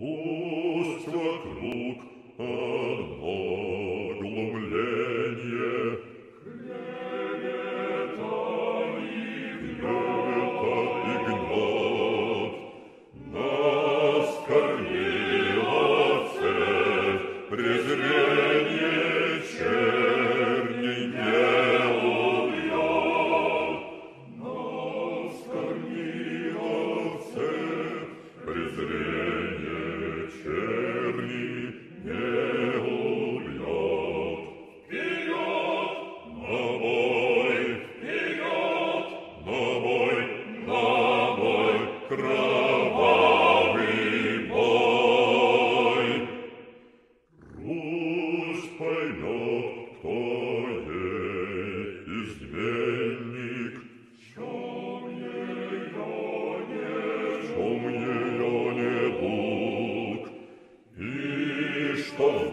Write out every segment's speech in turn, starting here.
Пусть вокруг одно глумление Boom.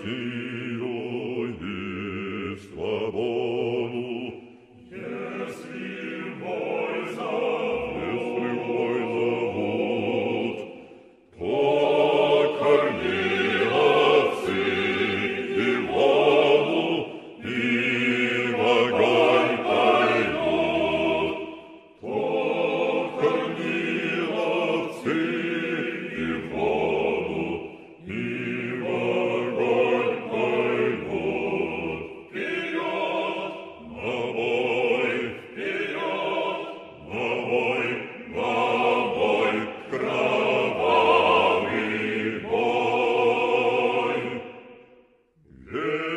Siro, Yeah.